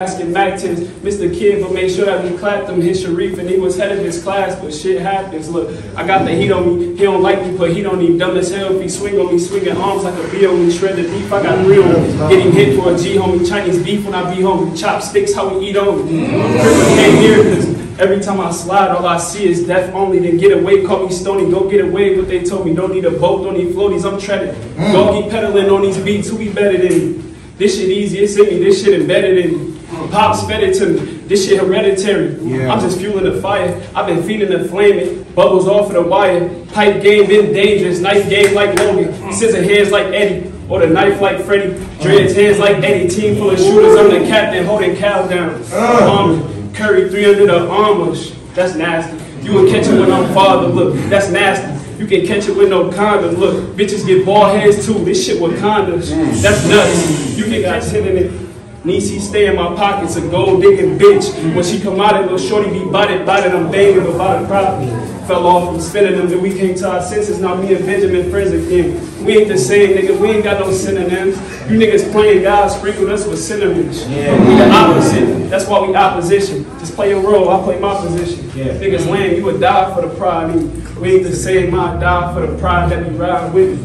asking back to Mr. Kid, but make sure that we clapped him, his Sharif, and he was head of his class, but shit happens. Look, I got the heat on me, he don't like me, but he don't even dumb as hell. If he swing on me, swinging arms like a bee on me, shred the beef, I got real. Getting hit for a G, homie, Chinese beef when I be home, chopsticks, how we eat on me. Can't hear, every time I slide, all I see is death only, then get away, call me stony, go get away, what they told me, don't need a boat, don't need floaties, I'm treading. Doggy pedaling on these beats, who be better than me? This shit easy, it's in me, this shit embedded in me. Pops fed it to me. This shit hereditary. Yeah. I'm just fueling the fire. I've been feeding the flame. It bubbles off of the wire. Pipe game been dangerous. Knife game like Logan. Scissor hands like Eddie. Or the knife like Freddy. Dreads hands like Eddie. Team full of shooters. I'm the captain holding cow down. Armor. Curry 300 of armor. That's nasty. You will catch it when I'm father. Look, that's nasty. You can catch it with no condom. Look, bitches get bald heads too. This shit with condoms. Mm. That's nuts. You can catch it in it. Niecy stay in my pockets, a gold digging bitch. When she come out, it little shorty be botted, botted, I'm banging about the property. Fell off from spinning them, then we came to our senses. Now me and Benjamin friends again. We ain't the same, nigga. We ain't got no synonyms. You niggas playing God, sprinkled us with synonyms. We the opposite. That's why we opposition. Just play your role, I play my position. Yeah. Niggas lame, you would die for the pride. We ain't the same, I die for the pride that we ride with.